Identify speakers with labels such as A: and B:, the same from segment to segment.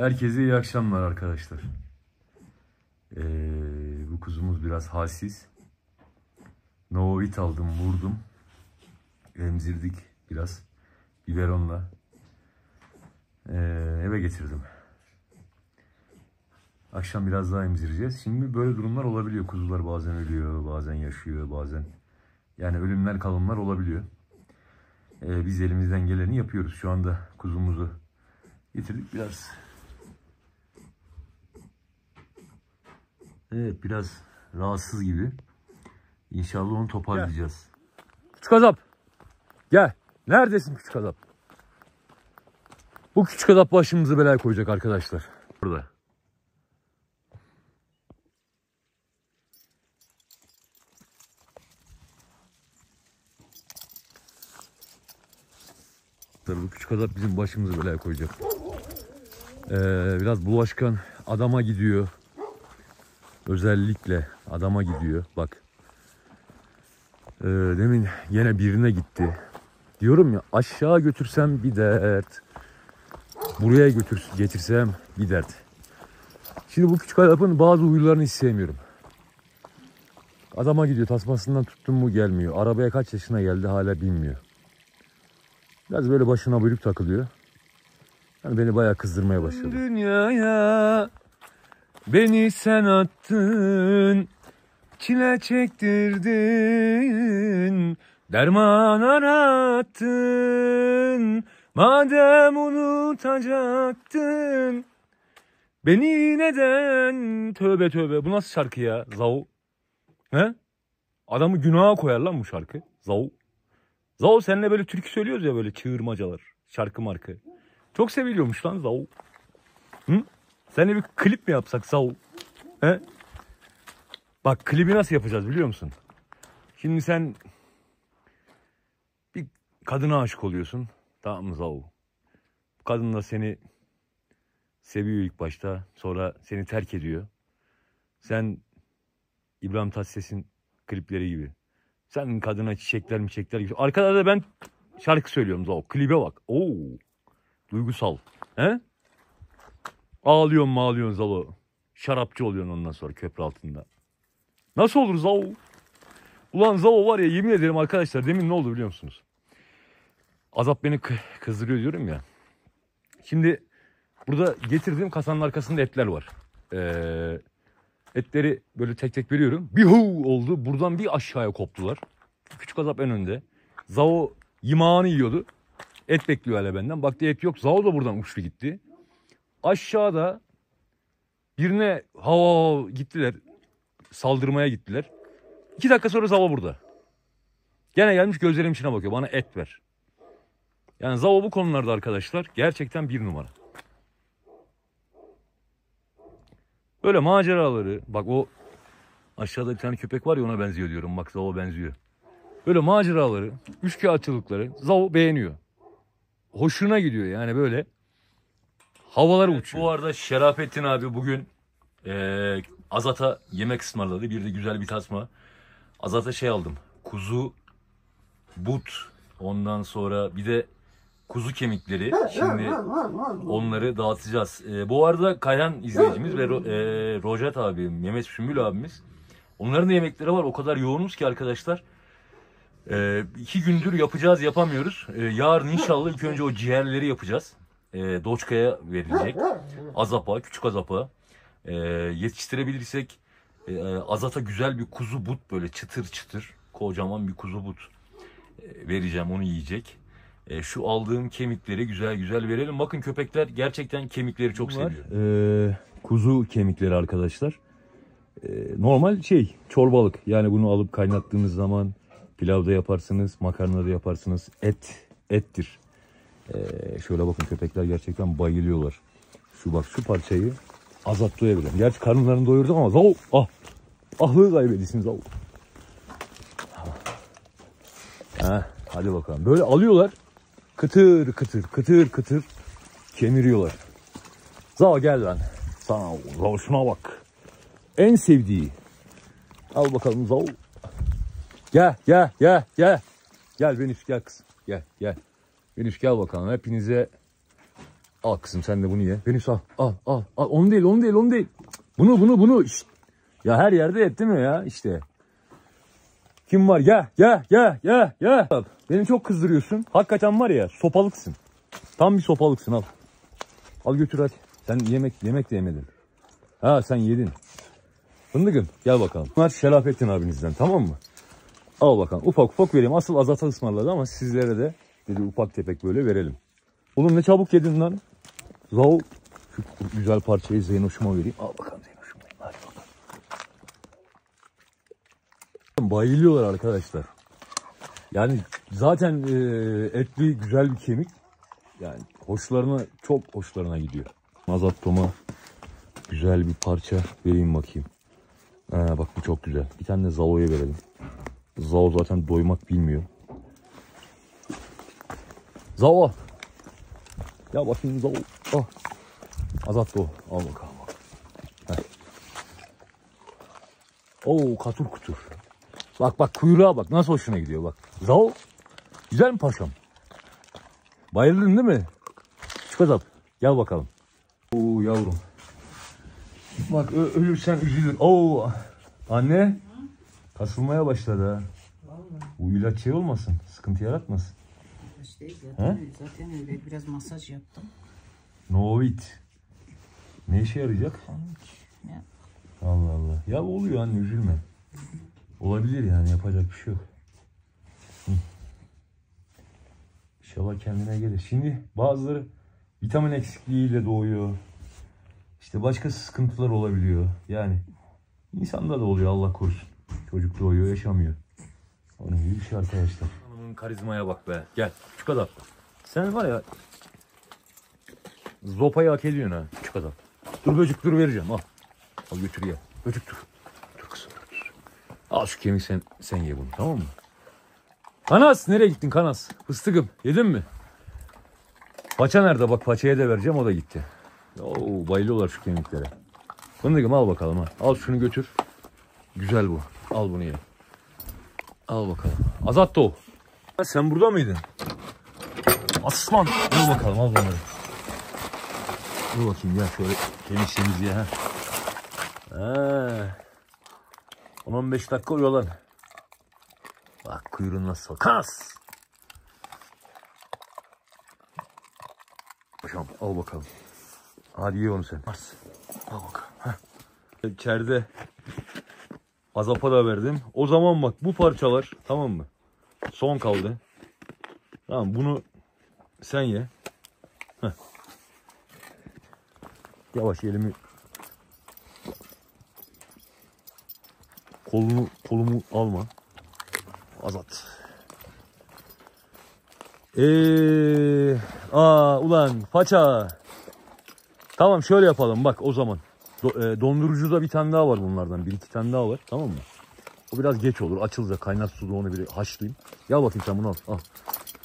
A: Herkese iyi akşamlar arkadaşlar. Ee, bu kuzumuz biraz halsiz. Novit aldım, vurdum. Emzirdik biraz. Biberonla. Ee, eve getirdim. Akşam biraz daha emzireceğiz. Şimdi böyle durumlar olabiliyor. Kuzular bazen ölüyor, bazen yaşıyor, bazen... Yani ölümler kalımlar olabiliyor. Ee, biz elimizden geleni yapıyoruz. Şu anda kuzumuzu getirdik biraz. Evet biraz rahatsız gibi. İnşallah onu toparlayacağız.
B: Küçük azap. Gel. Neredesin küçük azap? Bu küçük azap başımızı belaya koyacak arkadaşlar.
A: Burada.
B: Bu küçük azap bizim başımızı belaya koyacak. Ee, biraz bulaşkan adama gidiyor. Özellikle adama gidiyor. Bak. Ee, demin yine birine gitti. Diyorum ya aşağı götürsem bir dert. Buraya götür, getirsem bir dert. Şimdi bu küçük adamın bazı huylarını hiç sevmiyorum. Adama gidiyor tasmasından tuttum mu gelmiyor. Arabaya kaç yaşına geldi hala bilmiyor. Biraz böyle başına buyruk takılıyor. Yani beni bayağı kızdırmaya başladı. Dünyaya beni sen attın. Çile çektirdin. Derman arattın. Madem unutacaktın. Beni neden? Tövbe tövbe. Bu nasıl şarkı ya? Zav. He? Adamı günaha koyar lan bu şarkı. Zav. Zav seninle böyle türkü söylüyoruz ya böyle çığırmacalar. Şarkı markı. Çok seviliyormuş lan Zav. Hı? Seninle bir klip mi yapsak Zav? He? Bak klibi nasıl yapacağız biliyor musun? Şimdi sen bir kadına aşık oluyorsun. Tamam mı Zav? Kadın da seni seviyor ilk başta. Sonra seni terk ediyor. Sen İbrahim Tatlıses'in klipleri gibi. Sen kadına çiçekler mi çiçekler gibi. Arkada da ben şarkı söylüyorum Zav. Klibe bak. Oo. Duygusal. He? Ağlıyorsun mağlıyorsun Zalo. Şarapçı oluyorsun ondan sonra köprü altında. Nasıl olur Zao? Ulan Zao var ya yemin ederim arkadaşlar demin ne oldu biliyor musunuz? Azap beni kızdırıyor diyorum ya. Şimdi burada getirdiğim kasanın arkasında etler var. Ee, etleri böyle tek tek veriyorum. Bir hu oldu. Buradan bir aşağıya koptular. Küçük azap en önde. Zao yimağını yiyordu. Et bekliyor hala benden. Baktı et yok. Zao da buradan uçtu gitti. Aşağıda birine hava gittiler. Saldırmaya gittiler. İki dakika sonra Zava burada. Gene gelmiş gözlerim içine bakıyor. Bana et ver. Yani Zava bu konularda arkadaşlar gerçekten bir numara. Böyle maceraları bak o aşağıda bir tane köpek var ya ona benziyor diyorum. Bak Zava benziyor. Böyle maceraları, üçkağıtçılıkları Zavo beğeniyor. Hoşuna gidiyor yani böyle havalara evet, uçuyor. Bu arada Şerafettin abi bugün ee, Azat'a yemek ısmarladı. Bir de güzel bir tasma. Azat'a şey aldım. Kuzu, but, ondan sonra bir de kuzu kemikleri. Şimdi onları dağıtacağız. Ee, bu arada Kayhan izleyicimiz ve Ro- e, Rojat abim, Mehmet Sümbül abimiz. Onların da yemekleri var. O kadar yoğunuz ki arkadaşlar. Ee, iki gündür yapacağız yapamıyoruz. Ee, yarın inşallah ilk önce o ciğerleri yapacağız. Ee, Doçka'ya verilecek. Azapa, küçük azapa. Ee, yetiştirebilirsek e, Azat'a güzel bir kuzu but böyle çıtır çıtır kocaman bir kuzu but e, vereceğim onu yiyecek. E, şu aldığım kemikleri güzel güzel verelim. Bakın köpekler gerçekten kemikleri çok Bunlar, seviyor. E, kuzu kemikleri arkadaşlar. E, normal şey çorbalık. Yani bunu alıp kaynattığınız zaman pilavda yaparsınız, makarnada yaparsınız. Et, ettir. E, şöyle bakın köpekler gerçekten bayılıyorlar. Şu bak şu parçayı azat doyabilirim. Gerçi karınlarını doyurdum ama zav ah ahlığı kaybediyorsun zav. Ha, hadi bakalım. Böyle alıyorlar. Kıtır kıtır kıtır kıtır kemiriyorlar. Zav gel lan. Sana zav şuna bak. En sevdiği. Al bakalım zav. Gel gel gel gel. Gel Venüs gel kız. Gel gel. Venüs gel bakalım. Hepinize Al kızım sen de bunu ye. Beni sal. Al al al. Onu değil onu değil onu değil. Bunu bunu bunu. Şşt. Ya her yerde et değil mi ya işte. Kim var? Gel gel gel gel gel. Beni çok kızdırıyorsun. Hakikaten var ya sopalıksın. Tam bir sopalıksın al. Al götür hadi. Sen yemek yemek de yemedin. Ha sen yedin. Fındıkım gel bakalım. Bunlar Şerafettin abinizden tamam mı? Al bakalım ufak ufak vereyim. Asıl Azat'a ısmarladı ama sizlere de dedi ufak tefek böyle verelim. Oğlum ne çabuk yedin lan. Zav şu güzel parçayı Zeynoş'uma vereyim. Al bakalım Zeynoş'uma. Hadi bakalım. Bayılıyorlar arkadaşlar. Yani zaten e, etli güzel bir kemik. Yani hoşlarına çok hoşlarına gidiyor. Azat Tom'a güzel bir parça vereyim bakayım. Ha, bak bu çok güzel. Bir tane de Zavo'ya verelim. Zavo zaten doymak bilmiyor. Zavo. Ya bakayım Zavo. Ah. Azat o. Al bakalım. Oo katur kutur. Bak bak kuyruğa bak nasıl hoşuna gidiyor bak. Zao. Güzel mi paşam? Bayıldın değil mi? Çık azap. Gel bakalım. Oo yavrum. Bak ölürsen üzülür. Oo anne. Kasılmaya başladı ha.
C: Vallahi
B: Bu şey olmasın. Sıkıntı yaratmasın.
C: İşte zaten, zaten öyle biraz masaj yaptım.
B: Novit. Ne işe yarayacak?
C: Ya,
B: Allah Allah. Ya oluyor anne üzülme. Olabilir yani yapacak bir şey yok. Hı. İnşallah kendine gelir. Şimdi bazıları vitamin eksikliğiyle doğuyor. İşte başka sıkıntılar olabiliyor. Yani insanda da oluyor Allah korusun. Çocuk doğuyor yaşamıyor. Onun gibi bir şey arkadaşlar. Hanımın karizmaya bak be. Gel şu kadar. Sen var ya zopayı hak ediyorsun ha. Şu kadar. Dur böcük dur vereceğim al. Al götür ye. Böcük dur. Dur kızım dur. Al şu kemiği sen, sen ye bunu tamam mı? Kanas nereye gittin Kanas? Fıstıkım yedin mi? Paça nerede? Bak paçaya da vereceğim o da gitti. Oo, bayılıyorlar şu kemiklere. Fındıkım al bakalım ha. Al şunu götür. Güzel bu. Al bunu ye. Al bakalım. Azat. Ha, Sen burada mıydın? Aslan. Al bakalım al bunları. Dur bakayım gel şöyle kemikseniz ye ha. Ha. 10-15 dakika oyalan. Bak kuyruğun nasıl. Kas. Paşam al bakalım. Hadi ye onu sen. As. Al bakalım. Heh. İçeride azapa da verdim. O zaman bak bu parçalar tamam mı? Son kaldı. Tamam bunu sen ye. Heh. Yavaş elimi kolunu kolumu alma. Azat. Eee, aa ulan paça. Tamam şöyle yapalım bak o zaman. Do- e, dondurucuda bir tane daha var bunlardan. Bir iki tane daha var tamam mı? O biraz geç olur. Açılacak kaynar suda onu bir haşlayayım. Gel bakayım sen bunu al. Al.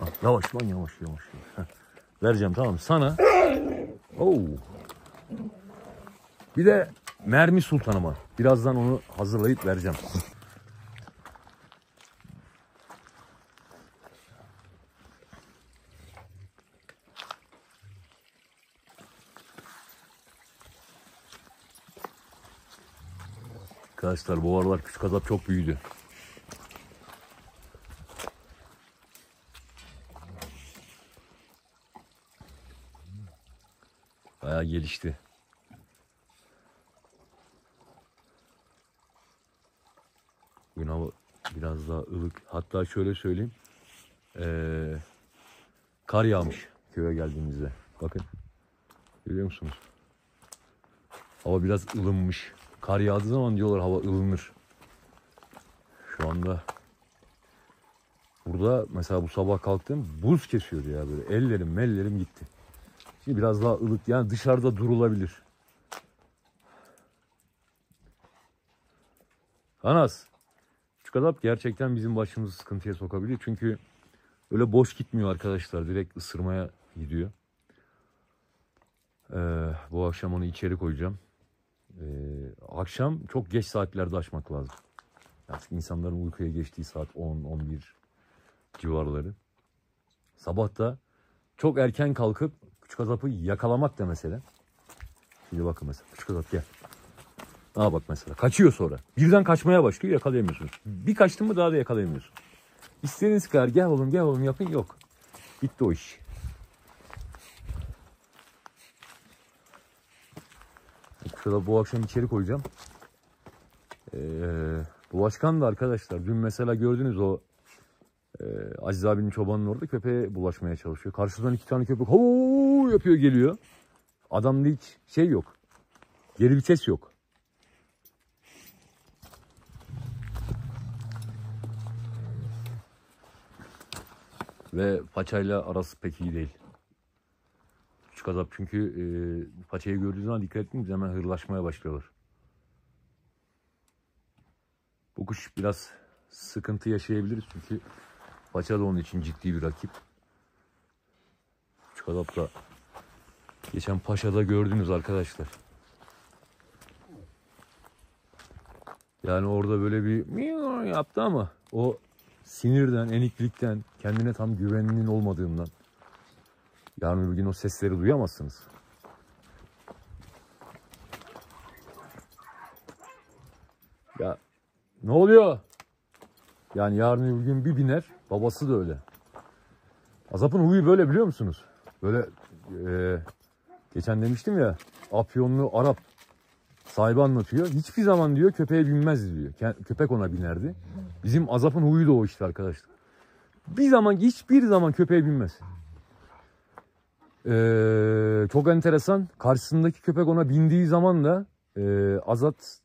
B: al. Yavaş lan yavaş yavaş. Heh. Vereceğim tamam? Sana. Oo. Bir de mermi sultanıma. Birazdan onu hazırlayıp vereceğim. Arkadaşlar bu aralar küçük azap çok büyüdü. Bayağı gelişti. Bugün hava biraz daha ılık. Hatta şöyle söyleyeyim. Ee, kar yağmış köye geldiğimizde. Bakın. Görüyor musunuz? Hava biraz ılınmış. Kar yağdığı zaman diyorlar hava ılınır. Şu anda burada mesela bu sabah kalktım buz kesiyordu ya böyle. Ellerim mellerim gitti. Şimdi biraz daha ılık yani dışarıda durulabilir. Anas. Şu kadar gerçekten bizim başımızı sıkıntıya sokabiliyor. Çünkü öyle boş gitmiyor arkadaşlar. Direkt ısırmaya gidiyor. Ee, bu akşam onu içeri koyacağım. Ee, akşam çok geç saatlerde açmak lazım. Artık insanların uykuya geçtiği saat 10-11 civarları. Sabah da çok erken kalkıp Küçük azapı yakalamak da mesela. Şimdi bakın mesela küçük azap gel. Aa bak mesela kaçıyor sonra. Birden kaçmaya başlıyor yakalayamıyorsunuz. Bir kaçtın mı daha da yakalayamıyorsun. İstediğiniz kadar gel oğlum gel oğlum yapın yok. Bitti o iş. Şurada bu akşam içeri koyacağım. Ee, bu başkan da arkadaşlar dün mesela gördünüz o e, Aziz abinin çobanın orada köpeğe bulaşmaya çalışıyor. Karşıdan iki tane köpek hoo yapıyor geliyor. Adamda hiç şey yok. Geri vites yok. Ve paçayla arası pek iyi değil. Küçük azap çünkü e, paçayı gördüğü zaman dikkat etmeyin hemen hırlaşmaya başlıyorlar. Bu kuş biraz sıkıntı yaşayabiliriz çünkü paça da onun için ciddi bir rakip. Küçük azap da geçen Paşa'da gördünüz arkadaşlar. Yani orada böyle bir yaptı ama o sinirden, eniklikten, kendine tam güveninin olmadığından yarın bir gün o sesleri duyamazsınız. Ya ne oluyor? Yani yarın bir gün bir biner, babası da öyle. Azap'ın huyu böyle biliyor musunuz? Böyle e, geçen demiştim ya Afyonlu Arap sahibi anlatıyor. Hiçbir zaman diyor köpeğe binmez diyor. Köpek ona binerdi. Bizim Azap'ın huyu da o işte arkadaşlar. Bir zaman hiçbir zaman köpeğe binmez. Ee, çok enteresan. Karşısındaki köpek ona bindiği zaman da e, Azat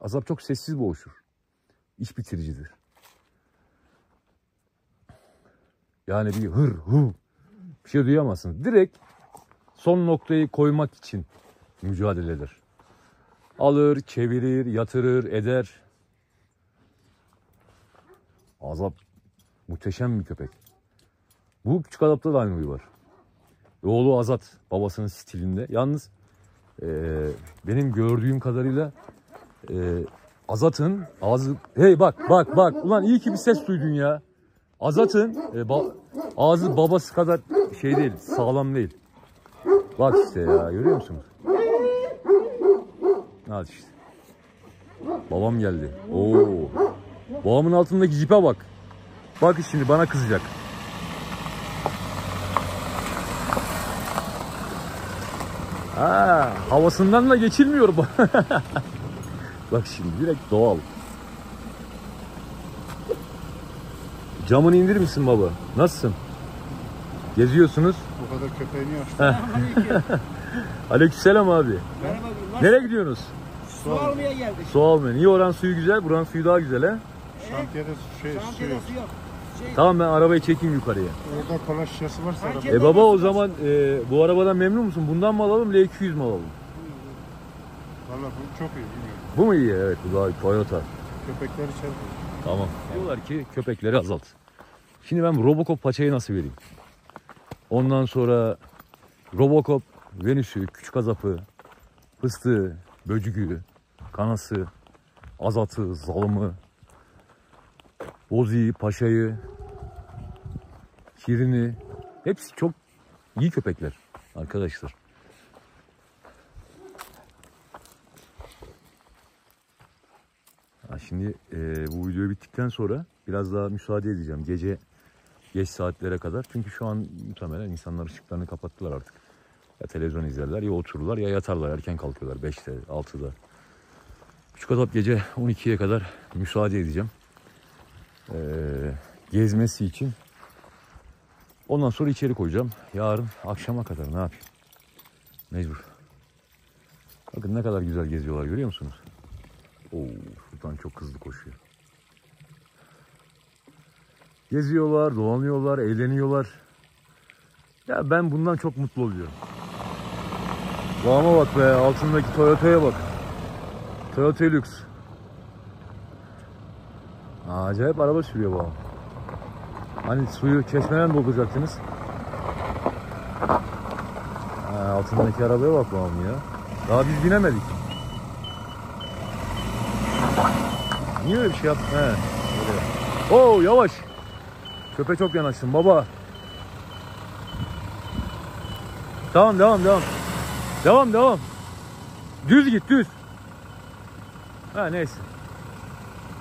B: Azap çok sessiz boğuşur. İş bitiricidir. Yani bir hır hu bir şey duyamazsınız. Direkt son noktayı koymak için mücadele eder. Alır, çevirir, yatırır, eder. Azap muhteşem bir köpek. Bu küçük adapta da aynı huyu var. Oğlu Azat babasının stilinde. Yalnız eee, benim gördüğüm kadarıyla eee, Azat'ın ağzı... Hey bak bak bak ulan iyi ki bir ses duydun ya. Azat'ın e, ba- ağzı babası kadar şey değil sağlam değil. Bak işte ya görüyor musunuz? Hadi işte. Babam geldi. Oo. Babamın altındaki cipe bak. Bak şimdi bana kızacak. Ha, havasından da geçilmiyor bu. Bak şimdi direkt doğal. Camını indirir misin baba? Nasılsın? Geziyorsunuz.
D: Bu kadar köpeğini açtı.
B: Aleykümselam abi.
C: Merhaba, nasıl?
B: Nereye gidiyorsunuz?
C: Su almaya geldik.
B: Su almaya. Niye oranın suyu güzel? Buranın suyu daha güzel he?
D: Şantiyede şey, su
C: Şantiyede
D: yok.
C: su yok.
B: Tamam ben arabayı çekeyim yukarıya.
D: Orada kola şişesi varsa araba.
B: E baba o zaman e, bu arabadan memnun musun? Bundan mı alalım L200 mi alalım?
D: Valla bu çok iyi bilmiyorum.
B: Bu mu iyi? Evet bu daha. Toyota.
D: Köpekler içer.
B: Tamam. Diyorlar ki köpekleri azalt. Şimdi ben Robocop paçayı nasıl vereyim? Ondan sonra Robocop, Venüs'ü, küçük azapı, fıstığı, böcüğü, kanası, azatı, zalımı, boziyi, paşayı, şirini hepsi çok iyi köpekler arkadaşlar. Şimdi e, bu video bittikten sonra biraz daha müsaade edeceğim. Gece geç saatlere kadar. Çünkü şu an muhtemelen insanlar ışıklarını kapattılar artık. Ya televizyon izlerler ya otururlar ya yatarlar. Erken kalkıyorlar 5'te 6'da. Küçük adap gece 12'ye kadar müsaade edeceğim. Ee, gezmesi için. Ondan sonra içeri koyacağım. Yarın akşama kadar ne yapayım? Mecbur. Bakın ne kadar güzel geziyorlar görüyor musunuz? Oo, şuradan çok hızlı koşuyor. Geziyorlar, dolanıyorlar, eğleniyorlar. Ya ben bundan çok mutlu oluyorum. Babama bak be, altındaki Toyota'ya bak. Toyota Lux. Acayip araba sürüyor babam. Hani suyu çeşmeden dolduracaktınız. Ha, altındaki arabaya bak babam ya. Daha biz binemedik. Niye öyle bir şey yaptın? He. Öyle. Oo yavaş. Köpe çok yanaştın baba. Tamam devam devam. Devam devam. Düz git düz. Ha neyse.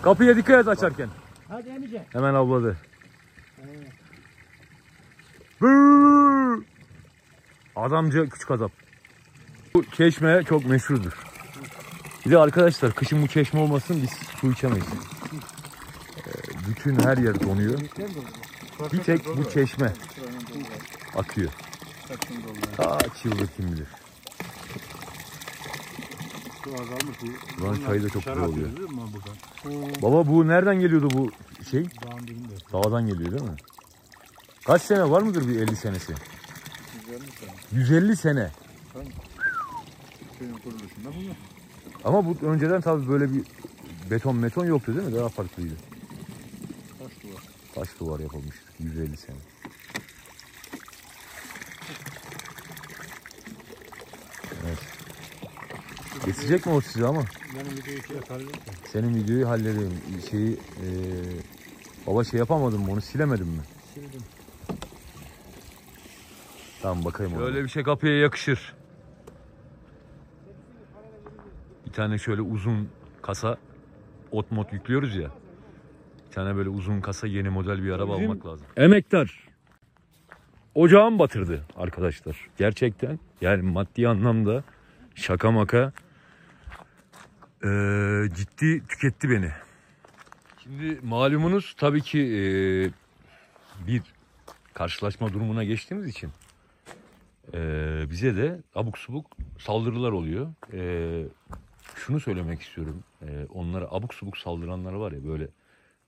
B: Kapıya dikkat et açarken.
C: Hadi emice.
B: Hemen avladı. Bıı! Adamca küçük adam. Bu çeşme çok meşhurdur. Bir de arkadaşlar kışın bu çeşme olmasın biz su içemeyiz. Ee, Bütün her yer donuyor. Bir tek bu çeşme akıyor. Kaç yıldır kim bilir.
D: Su azalmış. bu.
B: Ulan çayı da çok güzel oluyor. Baba bu nereden geliyordu bu şey?
D: Dağın dibinde.
B: Dağdan geliyor değil mi? Kaç sene var mıdır bir 50 senesi?
D: Güzel mi sen?
B: 150 sene.
D: Köyün kuruluşunda bunlar.
B: Ama bu önceden tabii böyle bir beton meton yoktu değil mi? Daha farklıydı.
D: Taş duvar.
B: Taş duvar yapılmıştı 150 sene. Geçecek mi o size ama?
D: Benim videoyu şey atarım.
B: Senin videoyu halledeyim. Şeyi eee, baba şey yapamadım mı? Onu silemedim mi?
C: Sildim.
B: Tamam bakayım. Şöyle bir şey kapıya yakışır. Bir tane şöyle uzun kasa ot mod yüklüyoruz ya. Bir tane böyle uzun kasa yeni model bir araba almak lazım. Emektar. Ocağım batırdı arkadaşlar. Gerçekten yani maddi anlamda şaka maka eee, ciddi tüketti beni. Şimdi malumunuz tabii ki eee, bir karşılaşma durumuna geçtiğimiz için ee, bize de abuk subuk saldırılar oluyor. Ee, şunu söylemek istiyorum. Ee, onlara abuk subuk saldıranlara var ya böyle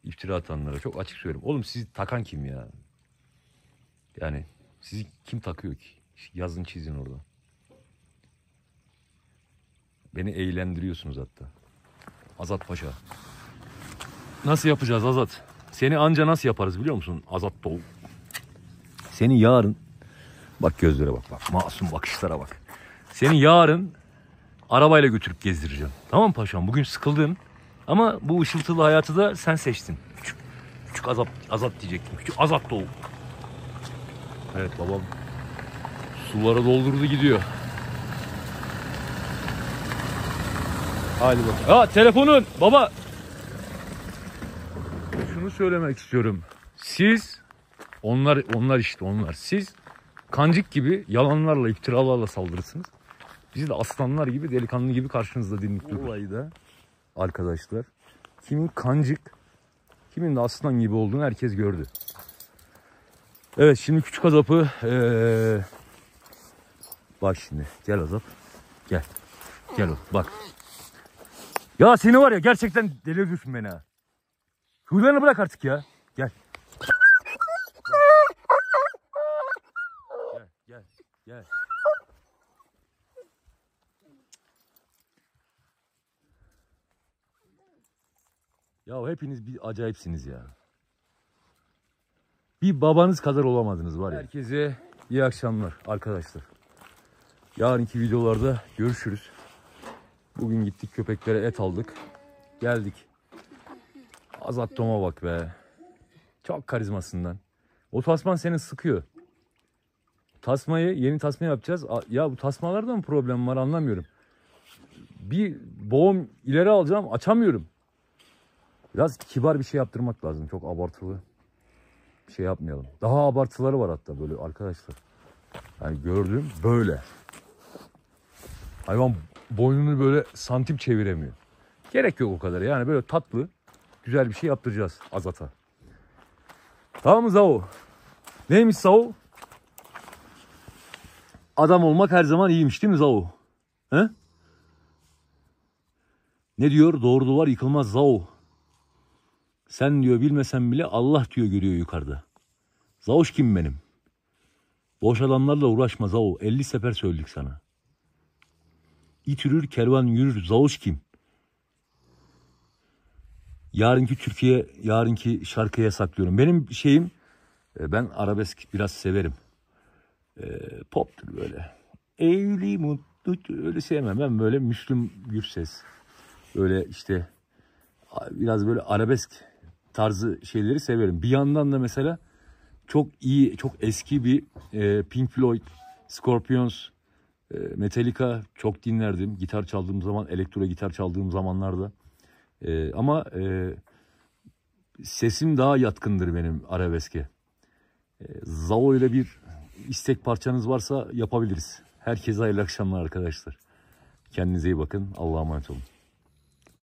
B: iftira atanlara çok açık söylüyorum. Oğlum sizi takan kim ya? Yani sizi kim takıyor ki? Yazın çizin orada. Beni eğlendiriyorsunuz hatta. Azat Paşa. Nasıl yapacağız Azat? Seni anca nasıl yaparız biliyor musun? Azat Doğu. Seni yarın Bak gözlere bak bak. Masum bakışlara bak. Seni yarın arabayla götürüp gezdireceğim. Tamam mı paşam? Bugün sıkıldın. Ama bu ışıltılı hayatı da sen seçtin. Küçük, küçük azap, azat diyecektim. Küçük azat doğu. Evet babam sulara doldurdu gidiyor. Hadi bakalım. Ha telefonun baba. Şunu söylemek istiyorum. Siz onlar onlar işte onlar. Siz kancık gibi yalanlarla, iftiralarla saldırırsınız. Biz de aslanlar gibi, delikanlı gibi karşınızda dinlik. Olayı da arkadaşlar kimin kancık, kimin de aslan gibi olduğunu herkes gördü. Evet şimdi küçük azapı eee, bak şimdi gel azap gel gel o bak. Ya seni var ya gerçekten deliriyorsun beni ha. Huylarını bırak artık ya. Gel. Gel, gel, gel. Ya hepiniz bir acayipsiniz ya. Bir babanız kadar olamadınız var ya. Herkese iyi akşamlar arkadaşlar. Yarınki videolarda görüşürüz. Bugün gittik köpeklere et aldık. Geldik. Azat Tom'a bak be. Çok karizmasından. O tasman seni sıkıyor. Tasmayı yeni tasma yapacağız. Ya bu tasmalarda mı problem var anlamıyorum. Bir boğum ileri alacağım açamıyorum. Biraz kibar bir şey yaptırmak lazım. Çok abartılı bir şey yapmayalım. Daha abartıları var hatta böyle arkadaşlar. Yani gördüğüm böyle. Hayvan boynunu böyle santim çeviremiyor. Gerek yok o kadar. Yani böyle tatlı, güzel bir şey yaptıracağız Azat'a. Tamam mı Zao? Neymiş Zao? Adam olmak her zaman iyiymiş değil mi Zao? He? Ne diyor? Doğru duvar yıkılmaz Zao. Sen diyor bilmesen bile Allah diyor görüyor yukarıda. Zavuş kim benim? Boş adamlarla uğraşma Zao. 50 sefer söyledik sana. İt kervan yürür. Zavuş kim? Yarınki Türkiye, yarınki şarkıya saklıyorum. Benim şeyim, e, ben arabesk biraz severim. E, poptur böyle. Evli mutlu öyle sevmem. Ben böyle Müslüm Gürses. Böyle işte biraz böyle arabesk tarzı şeyleri severim. Bir yandan da mesela çok iyi, çok eski bir e, Pink Floyd Scorpions, Metallica çok dinlerdim. Gitar çaldığım zaman, elektro gitar çaldığım zamanlarda. E, ama e, sesim daha yatkındır benim arabeske. E, Zao ile bir istek parçanız varsa yapabiliriz. Herkese hayırlı akşamlar arkadaşlar. Kendinize iyi bakın. Allah'a emanet olun.